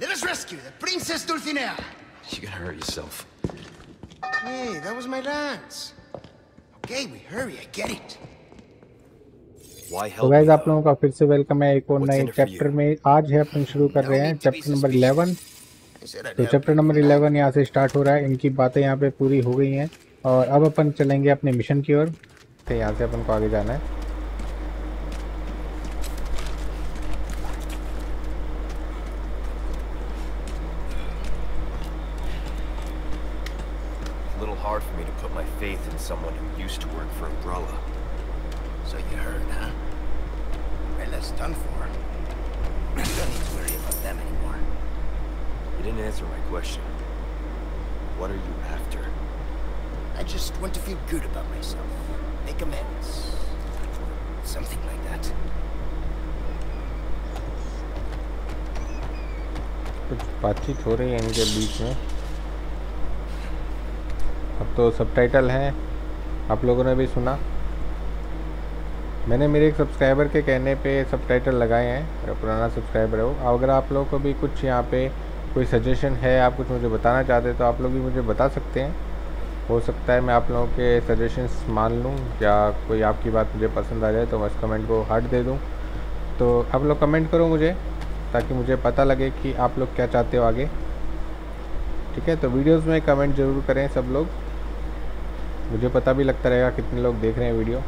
Let us rescue the Princess Dulcinea. You're gonna hurt yourself. Hey, that was my lance. Okay, we hurry, I get it. तो gas आप लोगों का फिर से welcome है एक और नए चैप्टर में। आज है अपन शुरू कर रहे हैं चैप्टर नंबर 11 तो चैप्टर नंबर 11 यहाँ से स्टार्ट हो रहा है। इनकी बातें यहाँ पे पूरी हो गई हैं। और अब अपन चलेंगे अपने मिशन की ओर। तो यहाँ से अपन को आगे जाना है। अब तो सबटाइटल हैं। आप लोगों ने भी सुना। मैंने मेरे एक सब्सक्राइबर के कहने पे सबटाइटल लगाए हैं, मेरा पुराना सब्सक्राइबर है वो। अगर आप लोगों को भी कुछ यहाँ पे कोई सजेशन है, आप कुछ मुझे बताना चाहते हैं तो आप लोग भी मुझे बता सकते हैं। हो सकता है मैं आप लोगों के सजेशंस मान लूँ, या कोई आपकी बात मुझे पसंद आ जाए तो मैं कमेंट को हट दे दूँ। तो आप लोग कमेंट करो मुझे, ताकि मुझे पता लगे कि आप लोग क्या चाहते हो आगे। ठीक है तो वीडियोस में कमेंट ज़रूर करें सब लोग। मुझे पता भी लगता रहेगा कितने लोग देख रहे हैं वीडियो।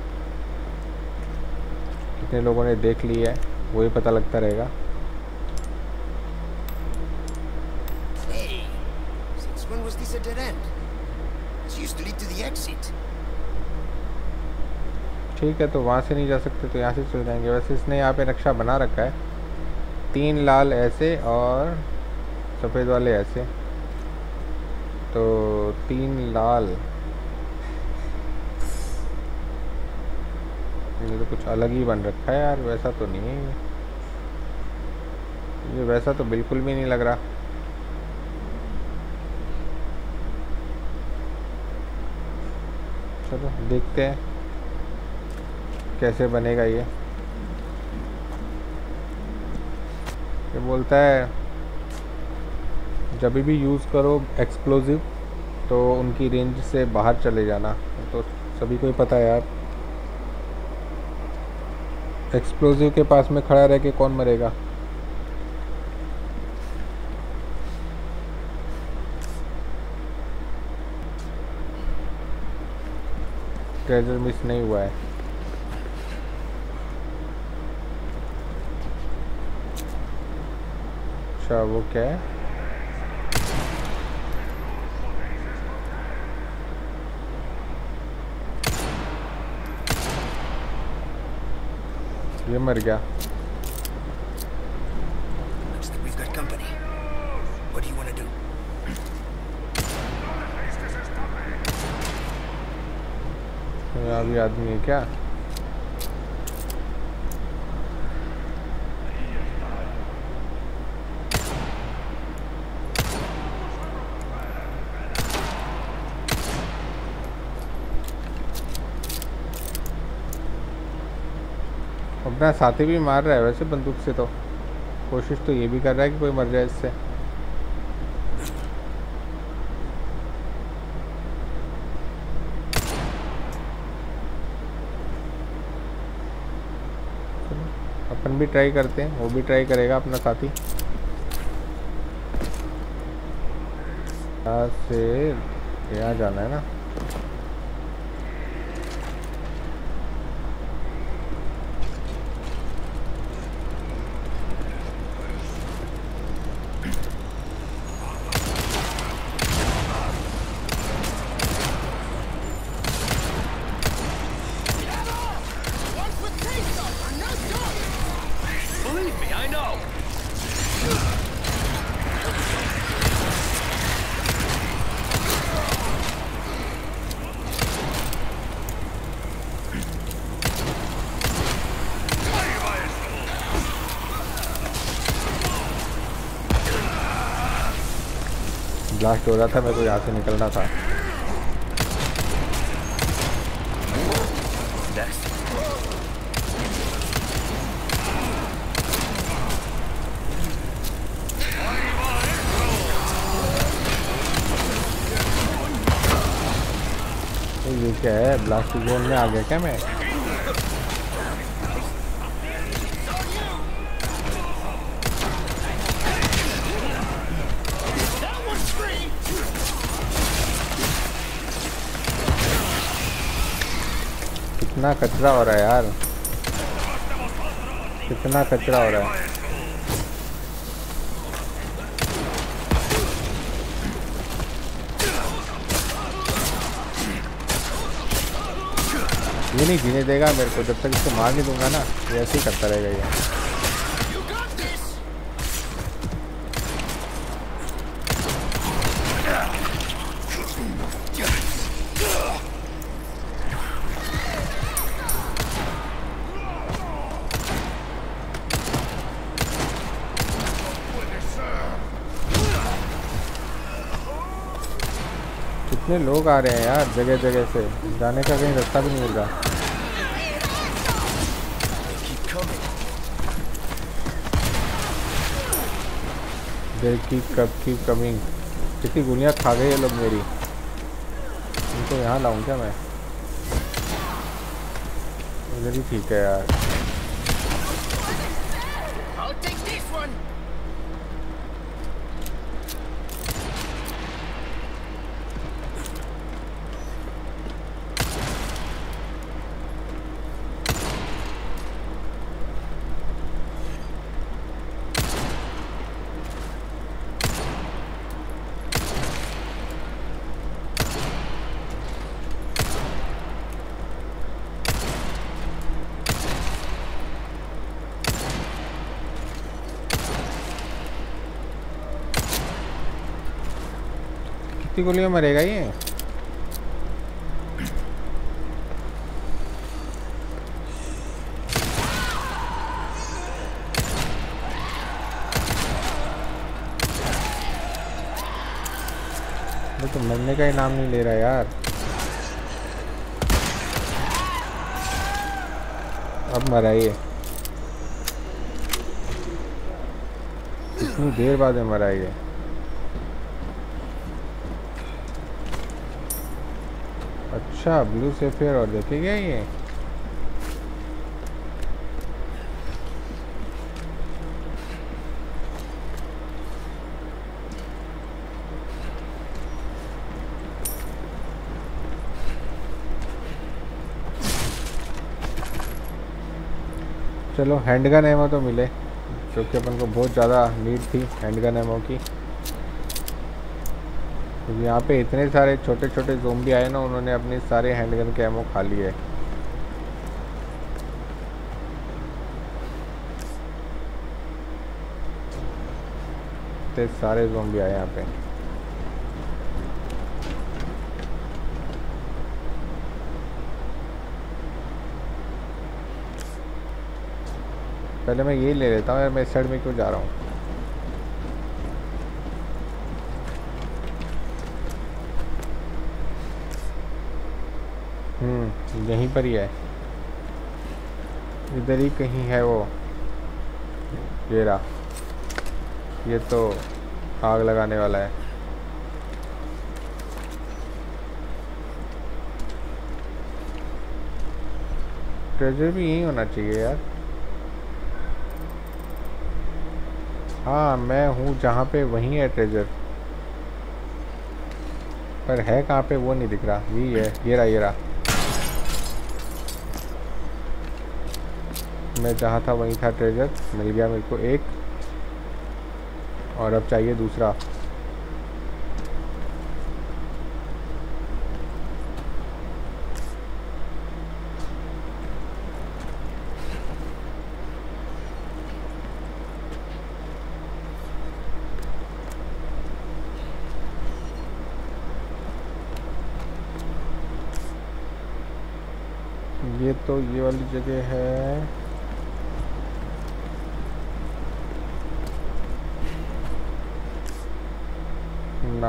कितने लोगों ने देख ली है वो ही पता लगता रहेगा. ठीक है तो वहाँ से नहीं जा सकते तो यहाँ से चल जाएँगे। वैसे इसने यहाँ पे नक्शा बना रखा है। तीन लाल ऐसे और सफ़ेद वाले ऐसे। तो तीन लाल। ये तो कुछ अलग ही बन रखा है यार, वैसा तो नहीं है ये। वैसा तो बिल्कुल भी नहीं लग रहा। चलो, देखते हैं कैसे बनेगा ये। ये बोलता है, जब भी यूज़ करो एक्सप्लोजिव तो उनकी रेंज से बाहर चले जाना। तो सभी को ही पता है यार। एक्सप्लोजिव के पास में खड़ा रह के कौन मरेगा? ट्रेजर मिस नहीं हुआ है। अच्छा वो क्या है ये मर गया Looks like we've got company. What do you want to मर गया। भी आदमी है क्या? अपना साथी भी मार रहा है वैसे बंदूक से तो। कोशिश तो ये भी कर रहा है कि कोई मर जाए इससे। अपन भी ट्राई करते हैं, वो भी ट्राई करेगा अपना साथी। से, यहाँ जाना है ना? ब्लास्ट हो रहा था, मेरे को यहाँ से निकलना था। तो ये क्या है ब्लास्ट जोन में आ गया क्या मैं? कितना कचरा हो रहा है यार। कितना कचरा हो रहा है। ये नहीं जीने देगा मेरे को, जब तक इसको मार नहीं दूँगा ना, ये ऐसे ही करता रहेगा ये। कितने लोग आ रहे हैं यार जगह जगह से। जाने का कहीं रास्ता भी नहीं मिल रहा। कब की कमिंग कितनी गोलियाँ खा गए ये लोग मेरी। इनको यहाँ लाऊं क्या मैं? इधर ही ठीक है यार। कितनी गोलियाँ मरेगा ये। तो मरने का ही नाम नहीं ले रहा यार। अब मरा ये। इतनी देर बाद मरा ये। अच्छा ब्लू सेफियर और देखेगा ये। चलो हैंडगन एमो तो मिले, क्योंकि अपन को बहुत ज़्यादा नीड थी हैंडगन एमो की। क्योंकि यहाँ पे इतने सारे छोटे छोटे जोम्बी आए ना, उन्होंने अपने सारे हैंडगन के एमो खा लिए। इतने सारे जोम्बी आए यहाँ पे। पहले मैं ये ले लेता हूँ, यार मैं इस साइड में क्यों जा रहा हूँ? यहीं पर ही है। इधर ही कहीं है वो। ये रहा ये तो आग लगाने वाला है। ट्रेजर भी यहीं होना चाहिए यार। हाँ मैं हूँ जहाँ पे वहीं है ट्रेजर पर है कहाँ पे वो नहीं दिख रहा। यही है, ये रहा ये रहा। मैं जहाँ था वहीं था ट्रेजर मिल गया मेरे को एक। और अब चाहिए दूसरा। ये तो ये वाली जगह है।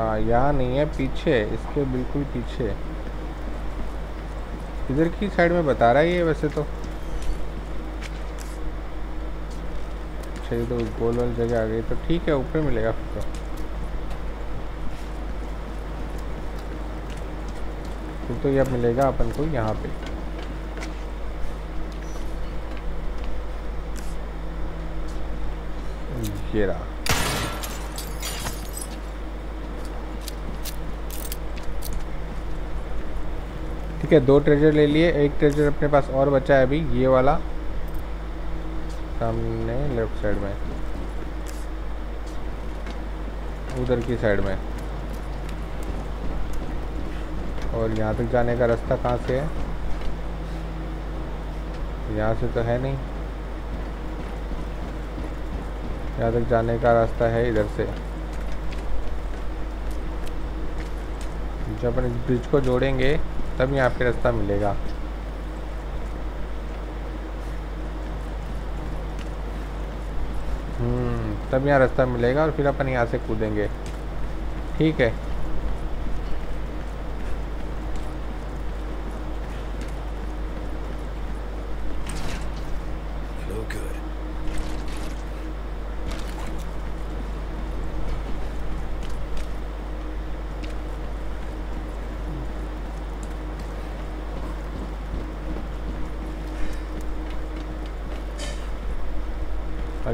ना यहाँ नहीं है, पीछे, इसके बिल्कुल पीछे। इधर की साइड में बता रहा है ये वैसे तो। अच्छा तो गोल वाली जगह आ गई तो ठीक है, ऊपर मिलेगा फिर तो। फिर तो यह मिलेगा अपन को यहाँ पे। ये रहा। ठीक है दो ट्रेजर ले लिए, एक ट्रेजर अपने पास और बचा है अभी, ये वाला। सामने लेफ़्ट साइड में। उधर की साइड में। और यहाँ तक जाने का रास्ता कहाँ से है? यहाँ से तो है नहीं। यहाँ तक जाने का रास्ता है इधर से। जब अपन इस ब्रिज को जोड़ेंगे तब यहाँ पे रास्ता मिलेगा। हम्म तब यहाँ रास्ता मिलेगा और फिर अपन यहाँ से कूदेंगे। ठीक है।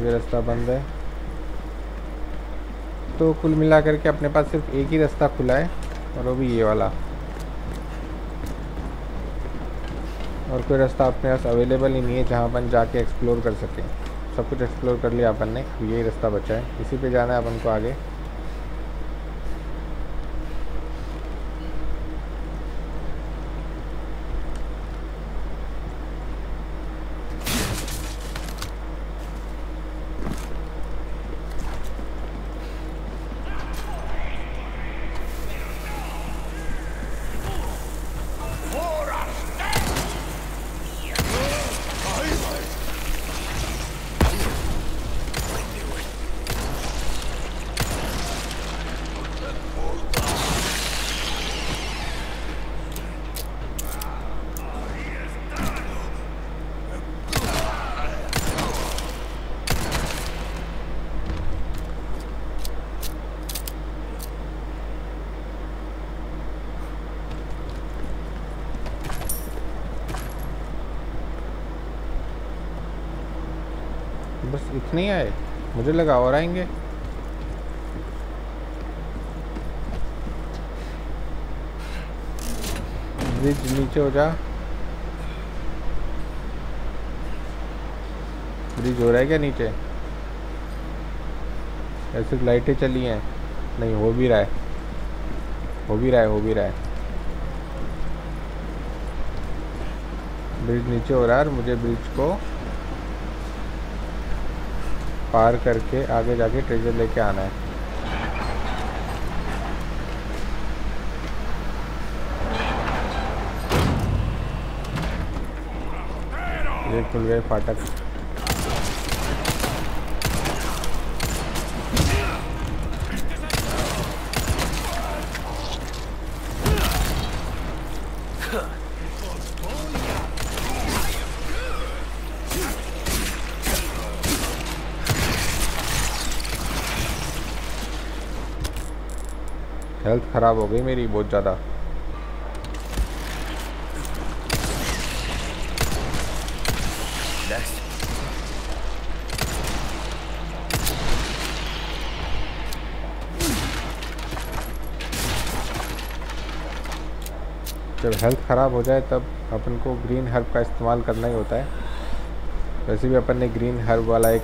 आगे रास्ता बंद है। तो कुल मिला करके अपने पास सिर्फ़ एक ही रास्ता खुला है, और वो भी ये वाला। और कोई रास्ता अपने पास अवेलेबल ही नहीं है जहाँ अपन जाके एक्सप्लोर कर सकें। सब कुछ एक्सप्लोर कर लिया अपन ने यही रास्ता बचा है। इसी पे जाना है अपन को आगे बस इतने ही आए मुझे लगा और आएँगे। ब्रिज नीचे हो जा। ब्रिज हो रहा है क्या नीचे? ऐसे लाइटें चली हैं। नहीं, हो भी रहा है। हो भी रहा है, हो भी रहा है। ब्रिज नीचे हो रहा है और मुझे ब्रिज को पार करके आगे जाके ट्रेजर लेके आना है। ये खुल गए फाटक। ख़राब हो गई मेरी बहुत ज़्यादा। जब हेल्थ ख़राब हो जाए तब अपन को ग्रीन हर्ब का इस्तेमाल करना ही होता है। वैसे भी अपन ने ग्रीन हर्ब वाला एक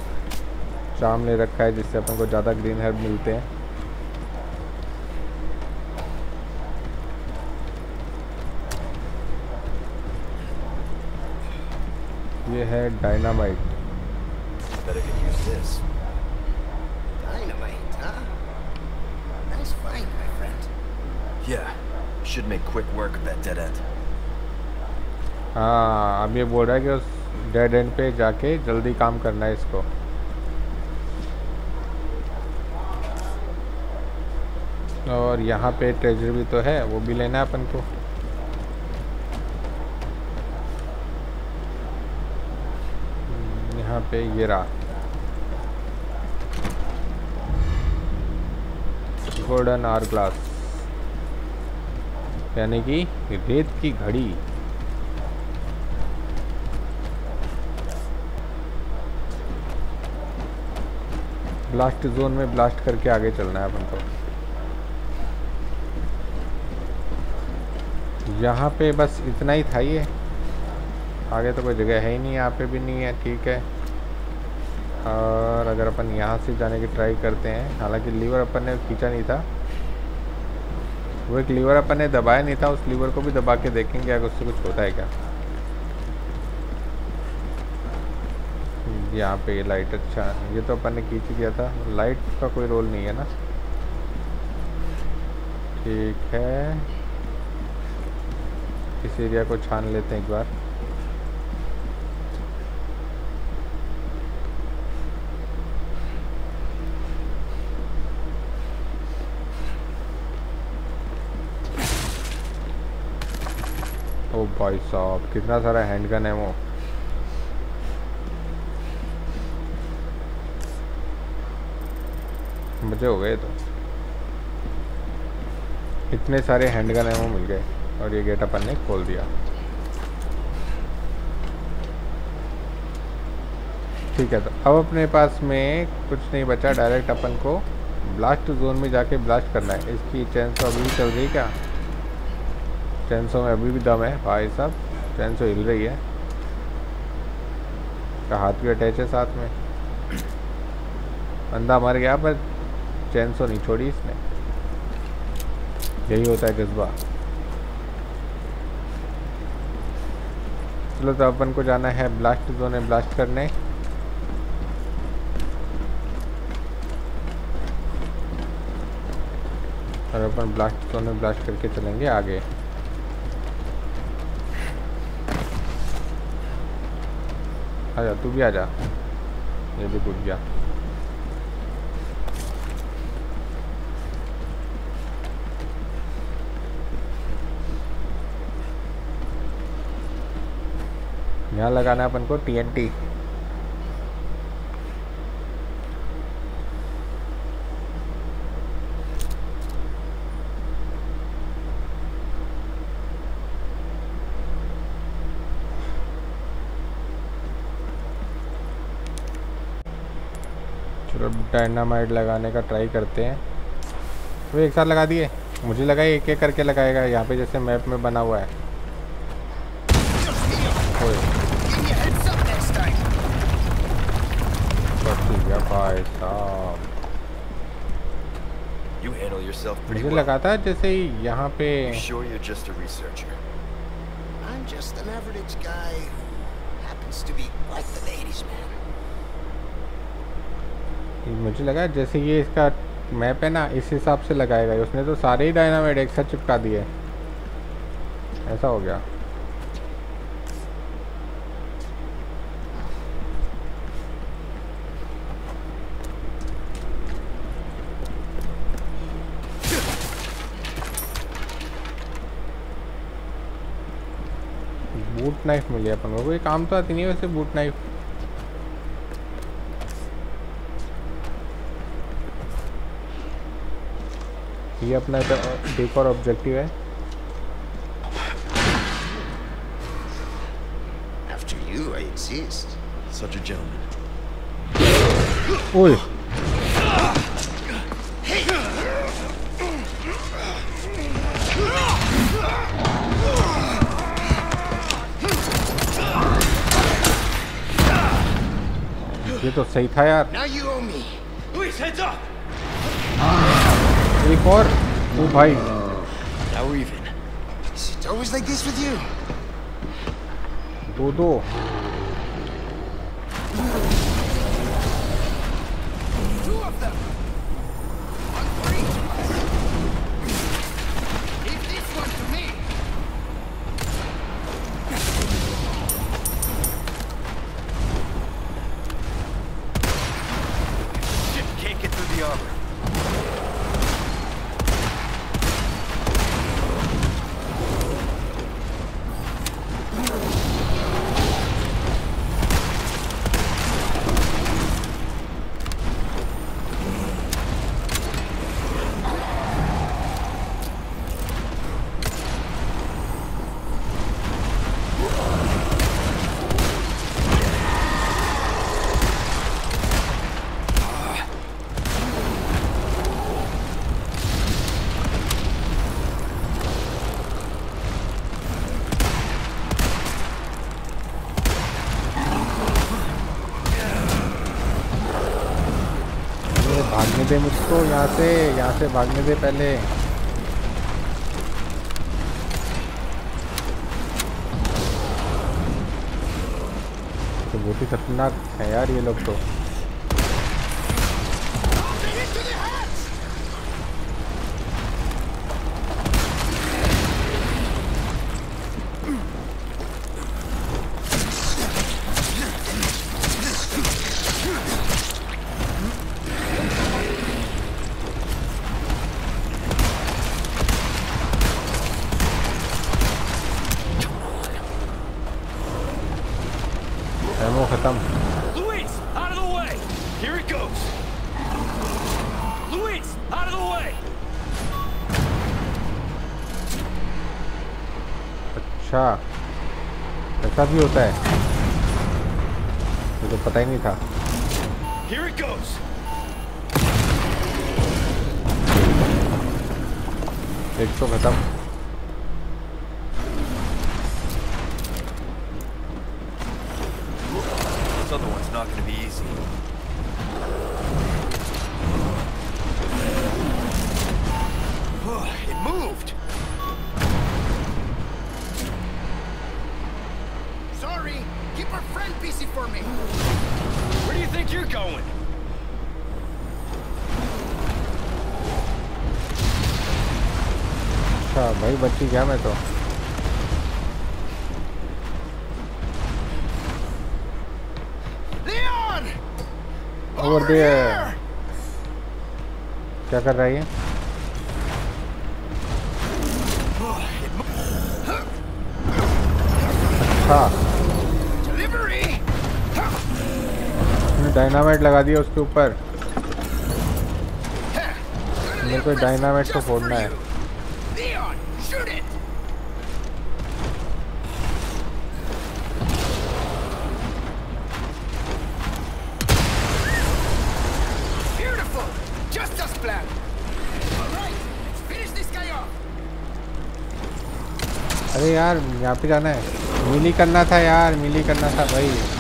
चाम ले रखा है जिससे अपन को ज़्यादा ग्रीन हर्ब मिलते हैं। ये है डायनामाइट। हाँ अब ये बोल रहा है कि उस डेड एंड पे जाके जल्दी काम करना है इसको। और यहाँ पे ट्रेजर भी तो है वो भी लेना है अपन को। तो। पे ये रहा। गोल्डन आर ग्लास यानी कि रेत की घड़ी। ब्लास्ट जोन में ब्लास्ट करके आगे चलना है अपन को यहाँ पे बस इतना ही था ये। आगे तो कोई जगह है ही नहीं, यहाँ पे भी नहीं है, ठीक है। और अगर अपन यहाँ से जाने की ट्राई करते हैं, हालाँकि लीवर अपन ने खींचा नहीं था। वो एक लीवर अपन ने दबाया नहीं था, उस लीवर को भी दबा के देखेंगे अगर उससे कुछ होता है क्या। यहाँ पे लाइट अच्छा ये तो अपन ने खींच दिया था। लाइट का कोई रोल नहीं है ना। ठीक है। इस एरिया को छान लेते हैं एक बार। भाई साहब, कितना सारा हैंडगन है वो। मज़े हो गए तो। इतने सारे हैंडगन है वो मिल गए, और ये गेट अपन ने खोल दिया। ठीक है तो अब अपने पास में कुछ नहीं बचा डायरेक्ट अपन को ब्लास्ट जोन में जाके ब्लास्ट करना है। इसकी चैन तो अभी चल रही क्या? चैन में अभी भी दम है, भाई साहब। चैन हिल रही है। का हाथ भी अटैच है साथ में। बंदा मर गया, पर चैन नहीं छोड़ी इसने। यही होता है जज्बा। चलो तो अपन को जाना है ब्लास्ट जोन ब्लास्ट करने। और अपन ब्लास्ट जोन ब्लास्ट करके चलेंगे आगे। आजा तू भी आजा ये भी कूद गया यहाँ लगाना है अपन को टीएनटी चलो डायनामाइट लगाने का ट्राई करते हैं। वो एक साथ लगा दिए। मुझे लगा एक एक करके लगाएगा। यहाँ पे जैसे मैप में बना हुआ है। मुझे लगा था जैसे यहाँ पे I'm just an average guy who happens to be like the ladies man. मुझे लगा जैसे ये इसका मैप है ना, इस हिसाब से लगाएगा उसने तो सारे ही डायनामाइट एक साथ चिपका दिए। ऐसा हो गया। बूट नाइफ मिली अपन को। कोई काम तो आती नहीं वैसे बूट नाइफ ये अपना एक और ऑब्जेक्टिव है After you, I exist. Such a gentleman. ओए ये तो सही था यार एक और ओ भाई Now we're even. Is it always like this with you? दो दो Two of them. दे मुझको, यहाँ से यहाँ से भागने दे पहले। तो बहुत ही खतरनाक है यार ये लोग तो। भी होता है। मुझे तो पता ही नहीं था। Sorry, keep our friend busy for me. Where do you think you're going? अच्छा भाई बच्ची क्या मैं तो Leon! ओवर देयर क्या कर रहा है ये अच्छा डायनामाइट लगा दिया उसके ऊपर। मेरे को डायनामाइट को फोड़ना है। अरे यार यहाँ पे जाना है। मिली करना था यार मिली करना था भाई।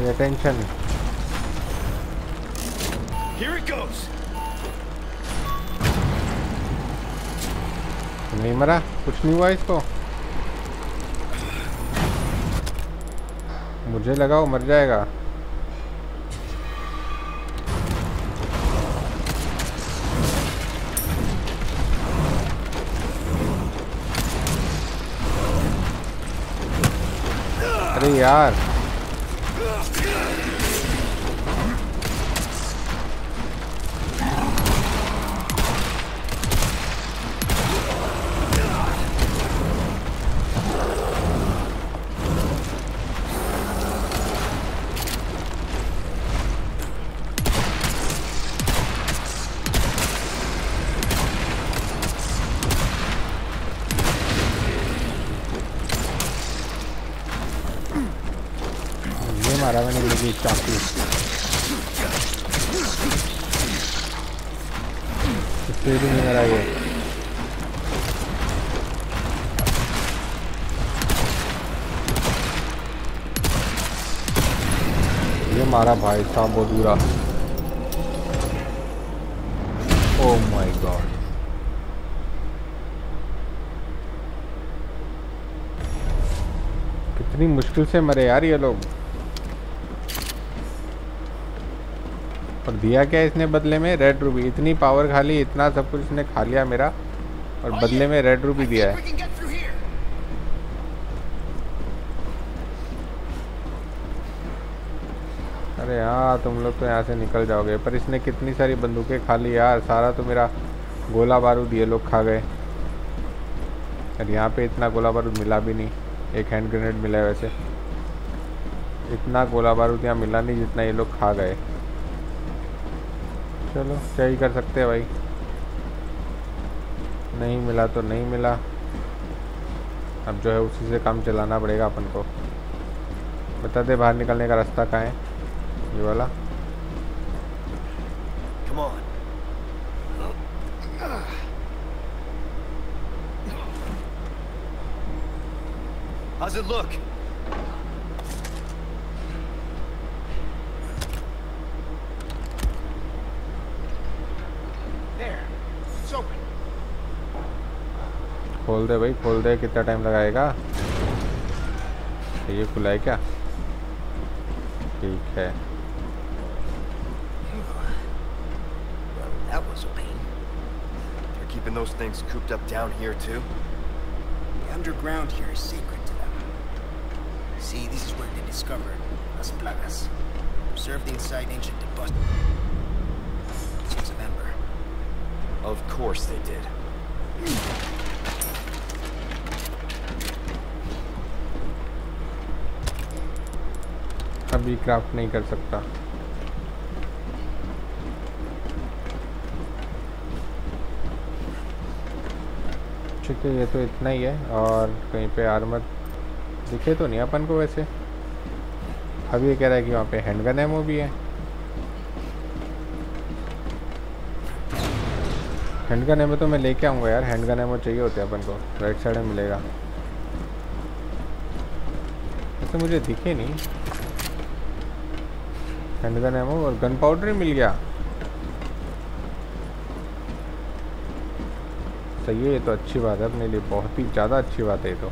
Attention! Tension Here it goes! नहीं मरा कुछ नहीं हुआ इसको मुझे लगा वो मर जाएगा अरे यार मेरी चाकू इससे भी नहीं मरा ये ये मारा भाई साहब बहुत बुरा। ओ माय गॉड कितनी मुश्किल से मरे यार ये लोग। दिया क्या इसने बदले में? रेड रूबी इतनी पावर खा ली, इतना सब कुछ इसने खा लिया मेरा और बदले में रेड रूबी दिया है. अरे हाँ तुम लोग तो यहाँ से निकल जाओगे, पर इसने कितनी सारी बंदूकें खा ली यार। सारा तो मेरा गोला बारूद ये लोग खा गए। और यहाँ पे इतना गोला बारूद मिला भी नहीं। एक हैंड ग्रेनेड मिला है वैसे। इतना गोला बारूद यहाँ मिला नहीं जितना ये लोग खा गए। चलो, क्या ही कर सकते हैं भाई। नहीं मिला तो नहीं मिला। अब जो है उसी से काम चलाना पड़ेगा अपन को। बता दे, बाहर निकलने का रास्ता कहाँ है? ये वाला। How's it look? खोल दे भाई खोल दे कितना टाइम लगाएगा ये खुला है क्या ठीक है Well, that was a pain. They're keeping those things cooped up down here too? The underground here is sacred to them. See, this is where they discovered Las Plagas. Preserved inside ancient deposit. Sons of Ember. Of course they did. अभी craft नहीं कर सकता। ठीक है, ये तो इतना ही है और कहीं पे आर्मर दिखे तो नहीं अपन को वैसे। अब ये कह रहा है कि वहाँ पे हैंडगन एमो भी है। हैंडगन एमो तो मैं लेके आऊँगा यार हैंडगन एमो चाहिए होते अपन को राइट साइड में मिलेगा। वैसे मुझे दिखे नहीं। हैंडगन एमो और गन पाउडर ही मिल गया। सही है, ये तो अच्छी बात है, अपने लिए बहुत ही ज़्यादा अच्छी बात है ये तो।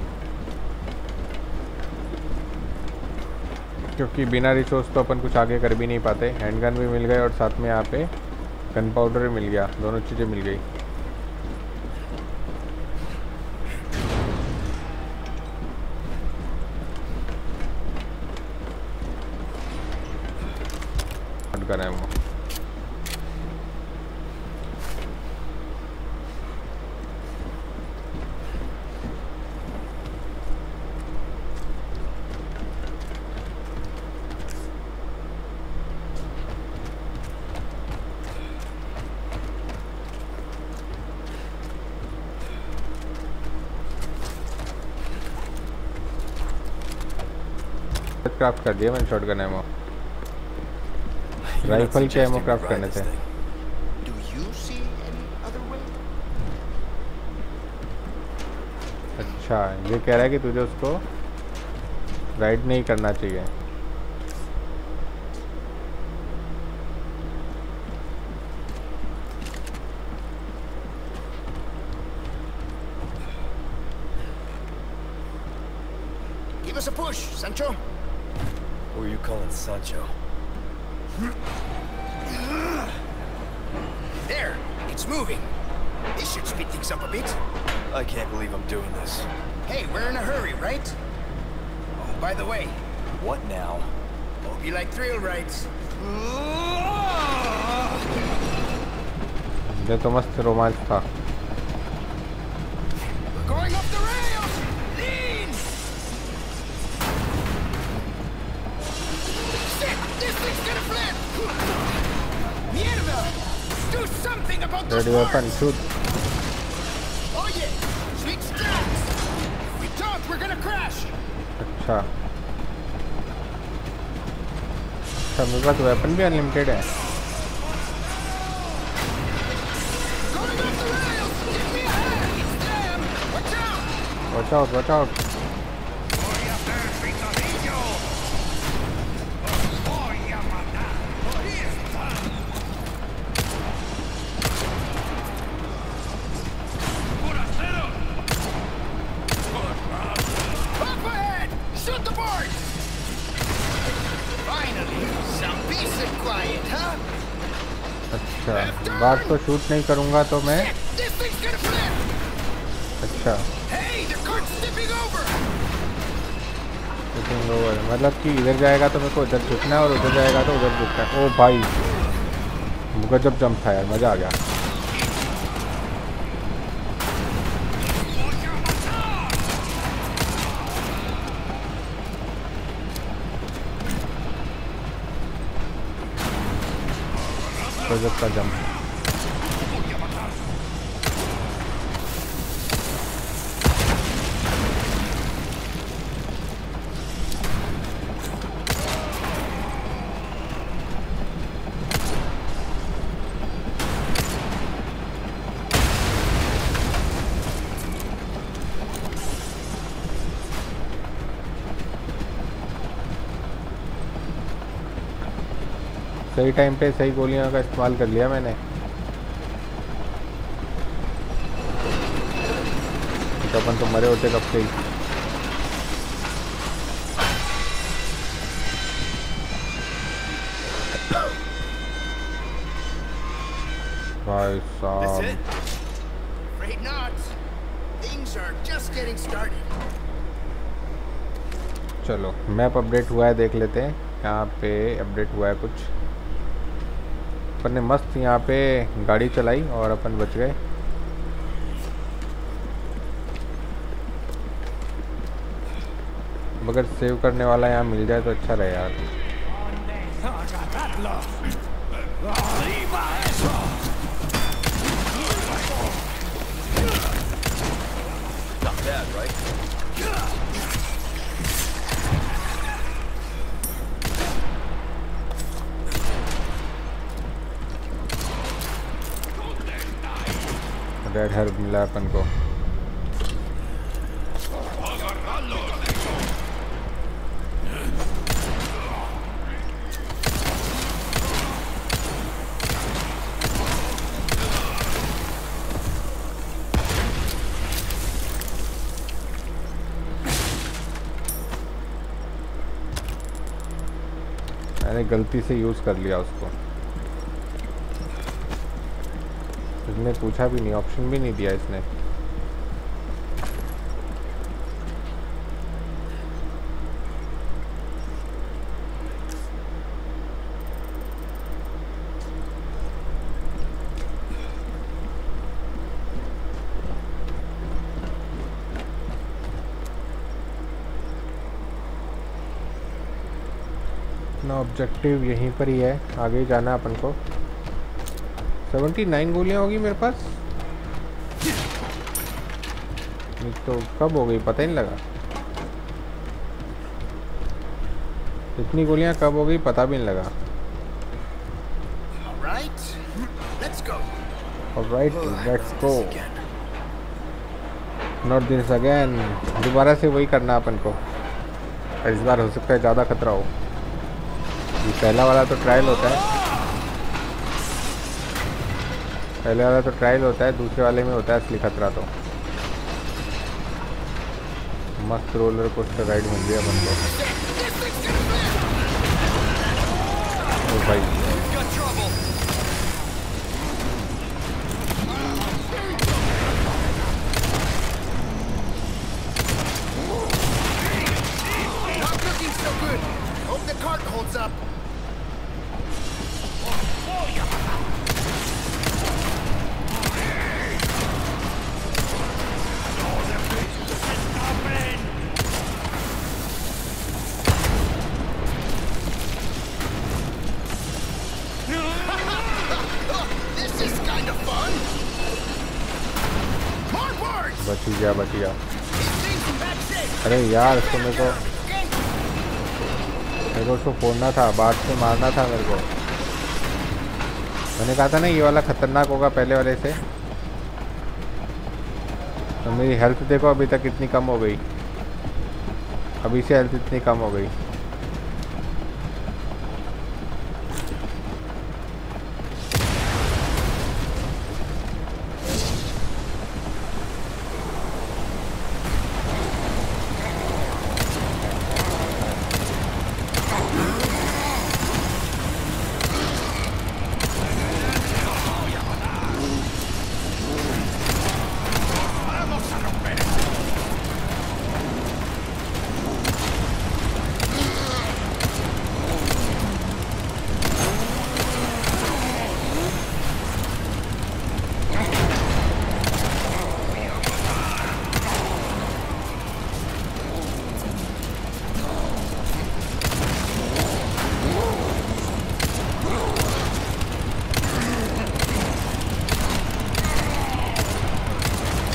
क्योंकि बिना रिसोर्स तो अपन कुछ आगे कर भी नहीं पाते। हैंडगन भी मिल गए और साथ में यहाँ पे गन पाउडर भी मिल गया, दोनों चीज़ें मिल गई। हैंडगन एमो क्राफ्ट कर दिया मैंने एमो You're not राइफल के एमो क्राफ्ट करने थे? अच्छा ये कह रहा है कि तुझे उसको राइड नहीं करना चाहिए Give us a push, Sancho. Who are you calling Sancho? moving. This should speed things up a bit. I can't believe I'm doing this. Hey, we're in a hurry, right? Oh, by the way. What now? Hope you like thrill rides. Где-то мастер Мальта. something about those ready weapon parts! Shoot Oh yeah! Switch tracks! If we don't, we're gonna crash! अच्छा अच्छा मेरे पास weapon भी unlimited है Going off the rails! बात तो shoot नहीं करूँगा तो मैं! अच्छा। ओवर मतलब कि इधर जाएगा तो मेरे को इधर झुकना है और उधर जाएगा तो उधर झुकना है। ओ भाई। गजब जंप था यार मज़ा आ गया। गजब का जंप सही टाइम पे सही गोलियों का इस्तेमाल कर लिया मैंने। तो अपन तो मरे होते कब से ही। भाई साहब. चलो मैप अपडेट हुआ है देख लेते हैं। यहाँ पे अपडेट हुआ है कुछ। अपन ने मस्त यहाँ पे गाड़ी चलाई और अपन बच गए। मगर सेव करने वाला यहाँ मिल जाए तो अच्छा रहे यार। रेड हर्ब मिला अपन को। मैंने गलती से यूज़ कर लिया उसको। इसने पूछा भी नहीं ऑप्शन भी नहीं दिया इसने। ऑब्जेक्टिव यहीं पर ही है, आगे जाना अपन को। सेवेंटी नाइन गोलियाँ होगी मेरे पास। तो कब हो गई पता ही नहीं लगा। इतनी गोलियाँ कब हो गई पता भी नहीं लगा। Let's go. Right let's go this again. Not this again दोबारा से वही करना अपन को। इस बार हो सकता है ज़्यादा खतरा हो। ये पहला वाला तो ट्रायल होता है। पहले वाला तो ट्रायल होता है, दूसरे वाले में होता है असली खतरा तो। मस्त रोलर कोस्टर राइड मिल गया अपन यार, इसको मेरे को मेरे को उसको फोड़ना था बाढ़ से मारना था मेरे को। मैंने कहा था ना, ये वाला खतरनाक होगा पहले वाले से। तो मेरी हेल्थ देखो अभी तक इतनी कम हो गई। अभी से हेल्थ इतनी कम हो गई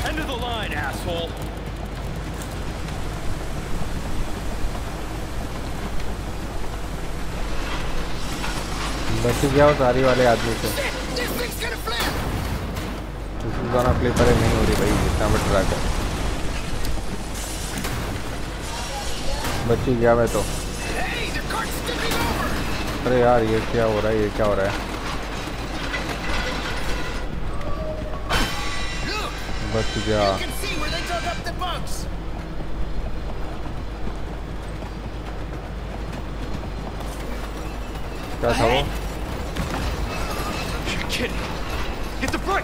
End of the line, asshole! सीख गया उस आरी वाले आदमी से। दोनों प्ले पर नहीं हो रही भाई इतना बट ट्रैक है। बची गया मैं तो। अरे यार, ये क्या हो रहा है, ये क्या हो रहा है? बच गया। क्या था वो? kidding. Hit the brake!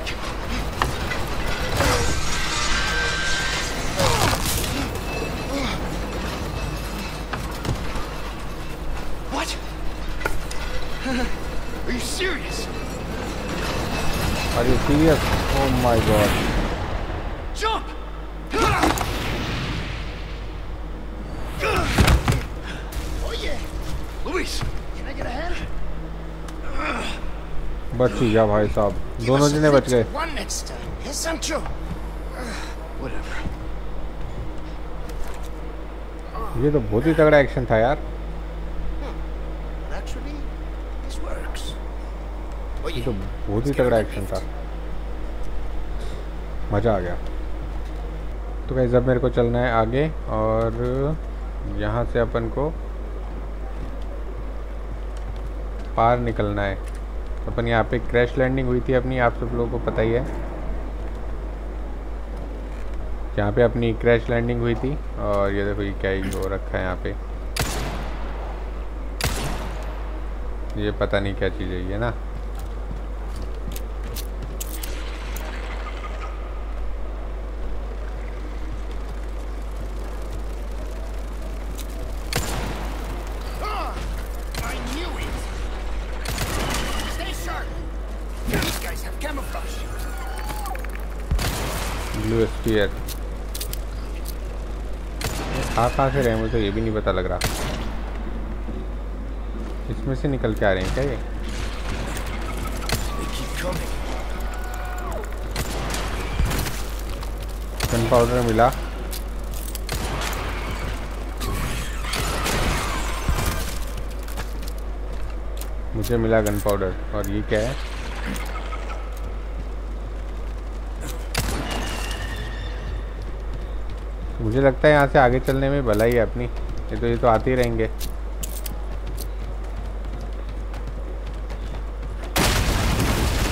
What? Are you serious? Are you serious? Oh my god. बच ही गया भाई साहब। दोनों जने बच गए. Whatever. ये तो बहुत ही तगड़ा एक्शन था यार. Oh ये तो बहुत ही तगड़ा एक्शन था। मज़ा आ गया। तो गाइस अब मेरे को चलना है आगे और यहाँ से अपन को पार निकलना है। अपन यहाँ पे क्रैश लैंडिंग हुई थी, अपनी आप सब लोगों को पता ही है। यहाँ पे अपनी क्रैश लैंडिंग हुई थी, और ये देखो ये क्या ही हो रखा है यहाँ पे। ये पता नहीं क्या चीज़ है, ये ना? आ कहाँ से रहे हैं मुझे तो ये भी नहीं पता लग रहा। इसमें से निकल के आ रहे हैं क्या ये? गन पाउडर मिला। मुझे मिला गन पाउडर और ये क्या है? मुझे लगता है यहाँ से आगे चलने में भला ही अपनी। ये तो ये तो आते ही रहेंगे।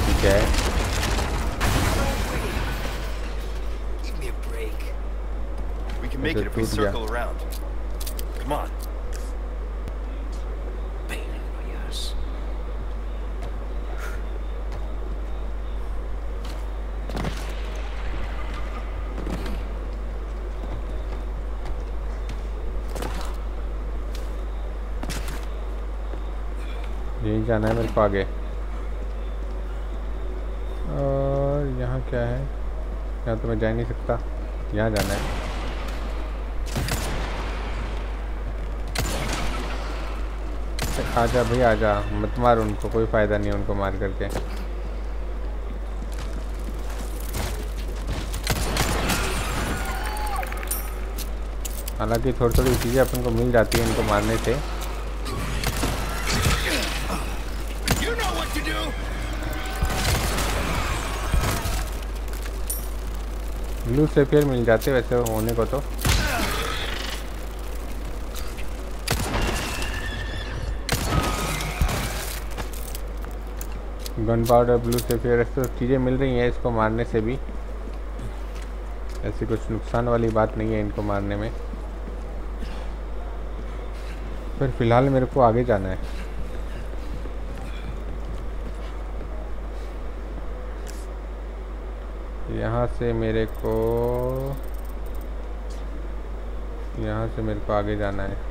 ठीक है। जाना है मेरे को आगे। और यहाँ क्या है? यहाँ तो मैं जा नहीं सकता। यहाँ जाना है। आजा भाई आजा मत मार उनको, कोई फ़ायदा नहीं उनको मार करके। हालाँकि थोड़ी थोड़ी चीज़ें अपन को मिल जाती हैं इनको मारने से। ब्लू सेफियर मिल जाते वैसे होने को तो। गन पाउडर ब्लू सेफियर ऐसे तो चीज़ें मिल रही हैं इसको मारने से भी। ऐसी कुछ नुकसान वाली बात नहीं है इनको मारने में। पर फ़िलहाल मेरे को आगे जाना है। यहाँ से मेरे को यहाँ से मेरे को आगे जाना है.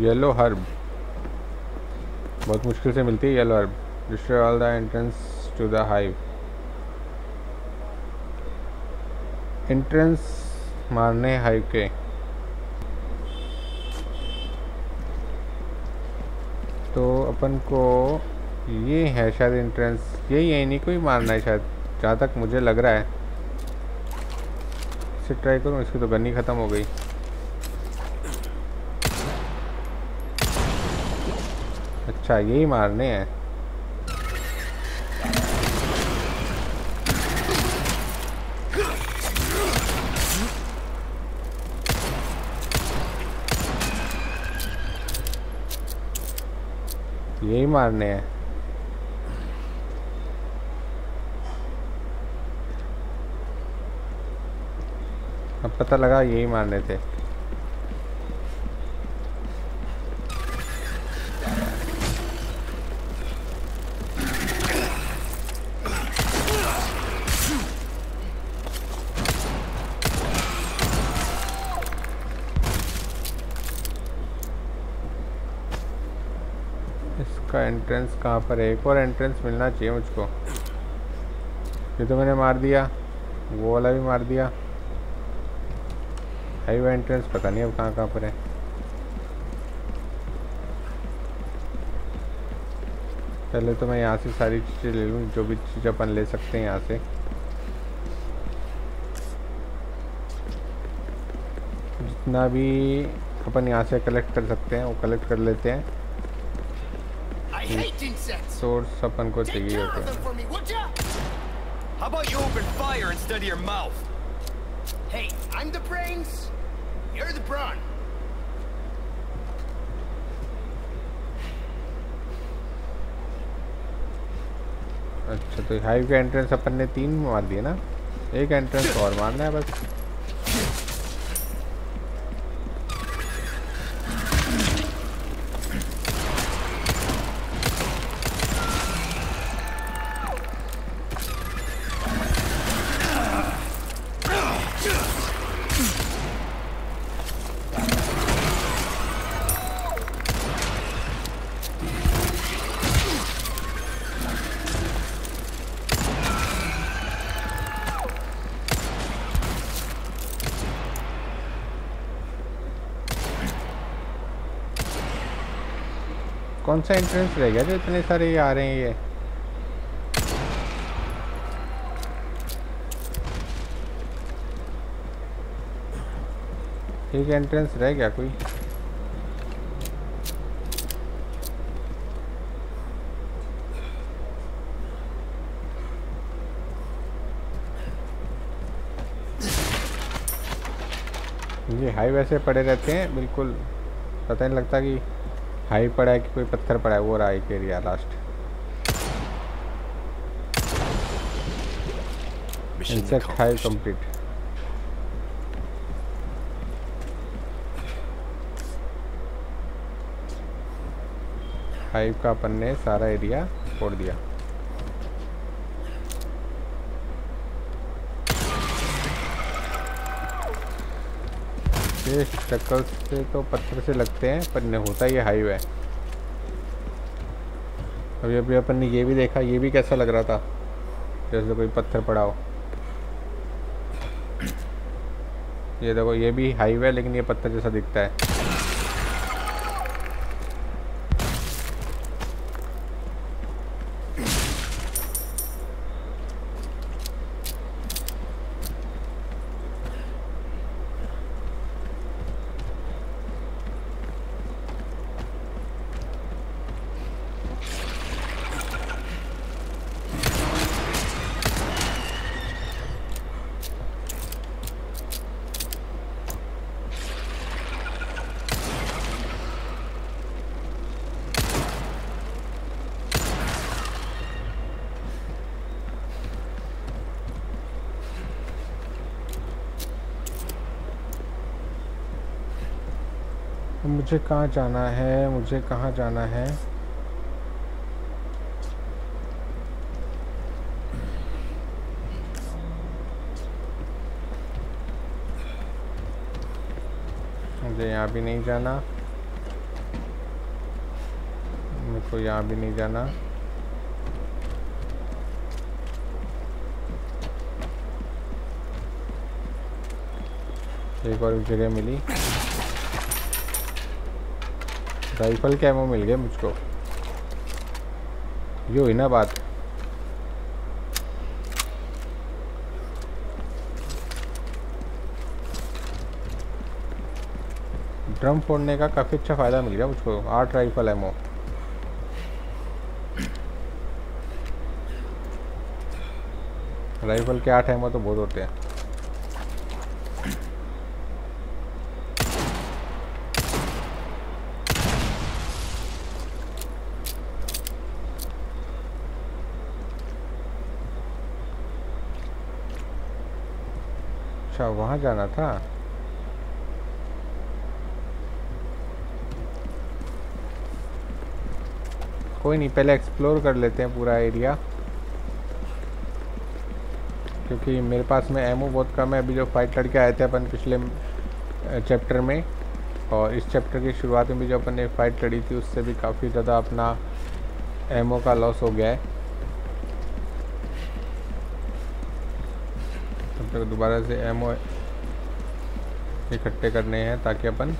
येलो हर्ब बहुत मुश्किल से मिलती है yellow herb destroy all the entrance to the hive entrance मारने हाइव के। तो अपन को ये है शायद एंट्रेंस। यही है, इन्हीं को ही मारना है शायद, जहाँ तक मुझे लग रहा है। इसे ट्राई करूँ, इसकी तो गन्नी ख़त्म हो गई। अच्छा यही मारने हैं। मारने हैं। अब पता लगा यही मारने थे। एंट्रेंस कहाँ पर है? एक और एंट्रेंस मिलना चाहिए मुझको। ये तो मैंने मार दिया। वो वाला भी मार दिया। हाईवे एंट्रेंस पता नहीं अब कहाँ कहाँ पर है। पहले तो मैं यहाँ से सारी चीज़ें ले लूँ, जो भी चीज़ अपन ले सकते हैं यहाँ से। जितना भी अपन यहाँ से कलेक्ट कर सकते हैं, वो कलेक्ट कर लेते हैं. सोर्स अपन को चाहिए होता है? How about you open fire instead of your mouth? Hey, I'm the brains. You're the brawn. अच्छा तो हाईवे का एंट्रेंस अपन ने तीन मार दिए ना एक एंट्रेंस और मारना है बस कौन सा एंट्रेंस रह गया जो इतने सारे आ रहे हैं ये? एक एंट्रेंस रह गया कोई? ये हाई वैसे पड़े रहते हैं, बिल्कुल। पता नहीं लगता कि हाई पड़ा है कि कोई पत्थर पड़ा है? वो रहा एक area last insect high complete hive का अपन ने सारा एरिया छोड़ दिया। ये शक्ल से तो पत्थर से लगते हैं, पर नहीं होता ये हाईवे अभी अभी अपन ने ये भी देखा, ये भी कैसा लग रहा था, जैसे कोई पत्थर पड़ा हो। ये देखो, ये भी हाईवे लेकिन ये पत्थर जैसा दिखता है। मुझे कहाँ जाना है? मुझे कहाँ जाना है? मुझे यहाँ भी नहीं जाना। मेरे को यहाँ भी नहीं जाना। एक और जगह मिली। राइफल कैमो मिल गया मुझको। ये हुई ना बात। ड्रम फोड़ने का काफ़ी अच्छा फ़ायदा मिल गया मुझको, आठ राइफल एमओ राइफल के आठ एमओ तो बहुत होते हैं। वहाँ जाना था कोई नहीं, पहले एक्सप्लोर कर लेते हैं पूरा एरिया क्योंकि मेरे पास में एमओ बहुत कम है। अभी जो फाइट लड़के आए थे अपन पिछले चैप्टर में, और इस चैप्टर की शुरुआत में भी जो अपन ने फाइट लड़ी थी, उससे भी काफ़ी ज़्यादा अपना एमओ का लॉस हो गया है। तक दोबारा से एमओ इकट्ठे करने हैं ताकि अपन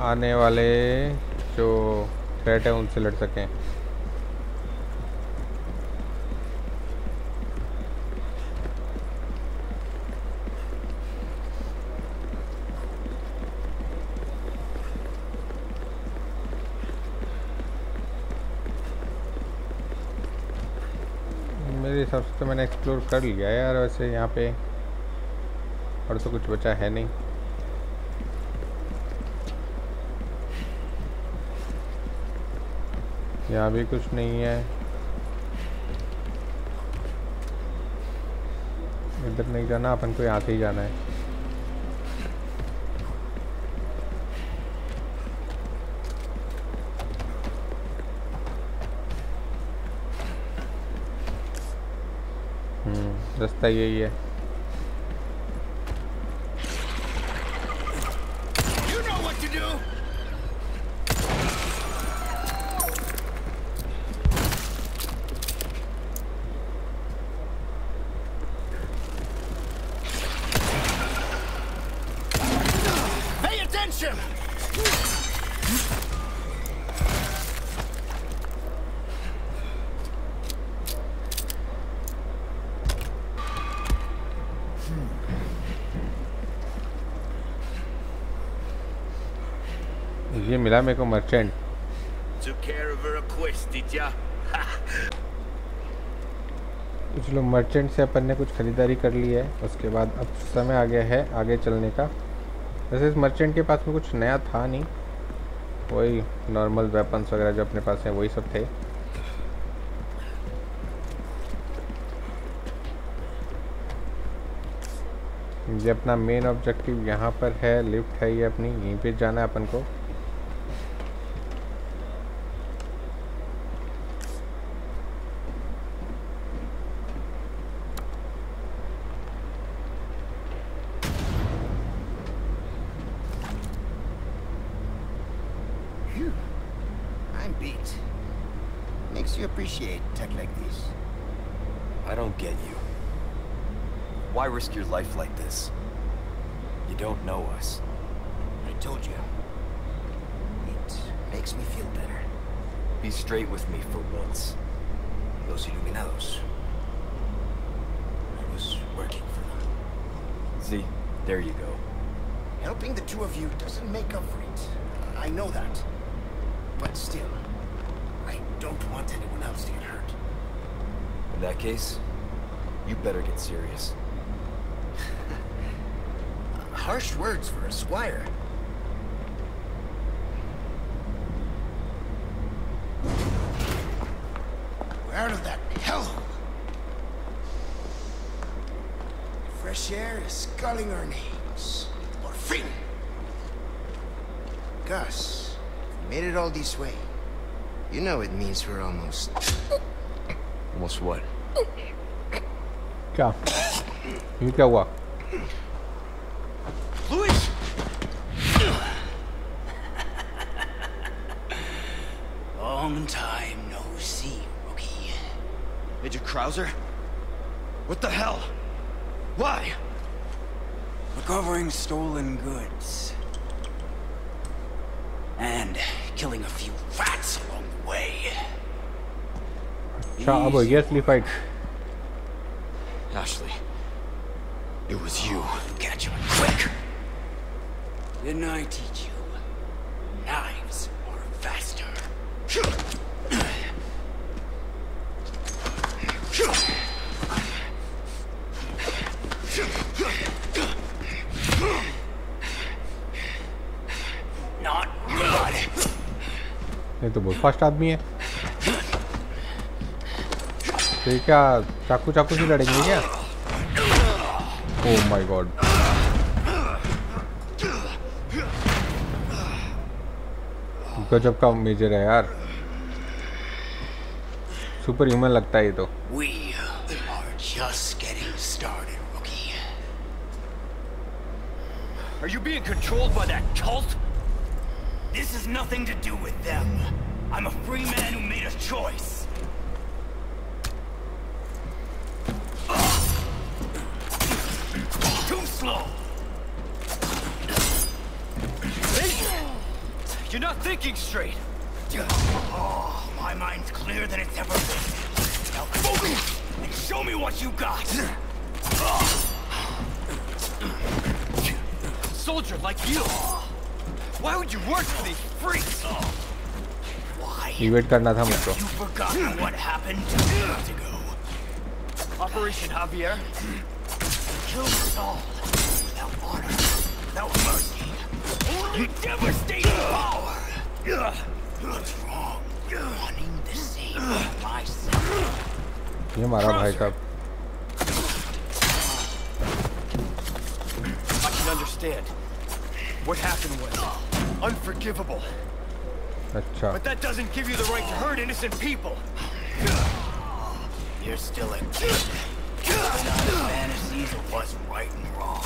आने वाले जो थ्रेट है उनसे लड़ सकें। मेरे हिसाब से तो मैंने एक्सप्लोर कर लिया यार, वैसे यहाँ पे और तो कुछ बचा है नहीं। यहाँ भी कुछ नहीं है। इधर नहीं जाना, अपन को यहाँ से ही जाना है। हम्म रास्ता यही है। ये मिला मेरे को मर्चेंट चलो मर्चेंट से अपन ने कुछ ख़रीदारी कर ली है उसके बाद अब समय आ गया है आगे चलने का। वैसे इस मर्चेंट के पास में कुछ नया था नहीं। वही नॉर्मल वेपन्स वगैरह जो अपने पास हैं वही सब थे। ये अपना मेन ऑब्जेक्टिव यहाँ पर है लिफ्ट है ये अपनी यहीं पे जाना है अपन को। There you go. Helping the two of you doesn't make up for it. I know that. But still, I don't want anyone else to get hurt. In that case, you better get serious. Harsh words for a squire. Out of that chair is sculling our names. Por! Gus, you made it all this way. You know it means we're almost... Almost what? Go. You go walk. Luis! Long time no see, rookie. Major Krauser? What the hell? Why? Recovering stolen goods. And killing a few rats along the way. अच्छा अब हो गया असली fight तो fast आदमी है तो क्या चाकू चाकू से लड़ेंगे क्या ओ माय गॉड गजब का मेजर है यार सुपर ह्यूमन लगता है ये तो are you being controlled by that cult? This has nothing to do with them. I'm a free man who made a choice. Too slow. You're not thinking straight. Oh, my mind's clearer than it's ever been. Now focus and show me what you got. Soldier like you. Why would you work for these freaks? Oh. Why? इवेट करना था मुझको You forgotten what happened two years ago. Operation Javier? Killed us all. Without honor. Without mercy. Only devastating power. What's wrong? Wanting the same for myself. ये हमारा भाई साहब I can understand. What happened was unforgivable. अच्छा But that doesn't give you the right to hurt innocent people. You're still a kid. Not fantasies of what's right and wrong.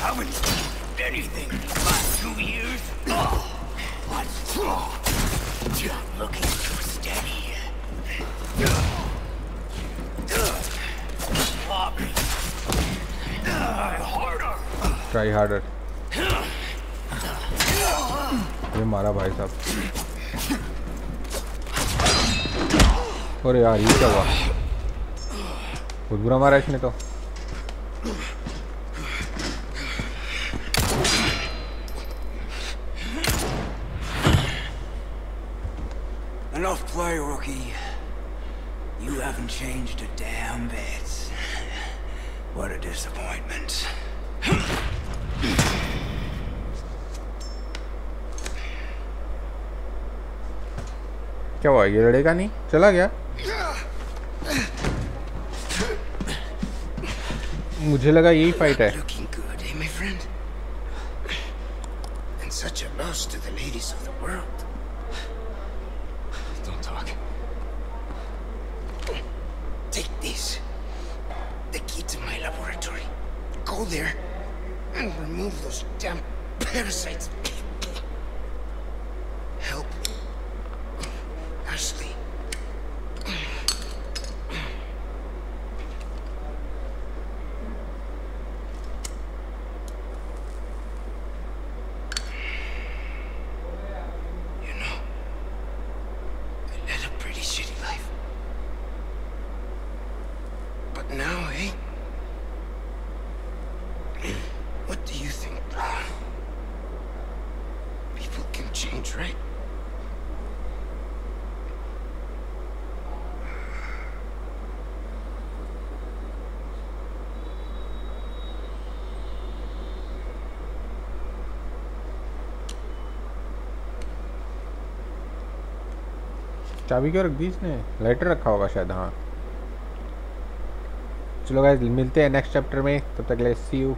Haven't done anything these last two years. What's wrong? Not looking too steady. Sloppy. Harder. ये मारा भाई साहब। अरे यार, ये क्या हुआ? बहुत बुरा मारा इसने तो। What. क्या हुआ? ये लड़ेगा नहीं? चला गया? मुझे लगा यही फाइट है Looking good, eh, my friend? And such a loss to the ladies of the world. Don't talk. Take this. The key to my laboratory. Go there and remove those damn parasites. Help. Ashley. You know, I led a pretty shitty life. But now, eh? What do you think? People can change, right? चाबी क्यों रख दी इसने? Lighter रखा होगा शायद हाँ। चलो guys मिलते हैं नेक्स्ट चैप्टर में। तब तक ले सी यू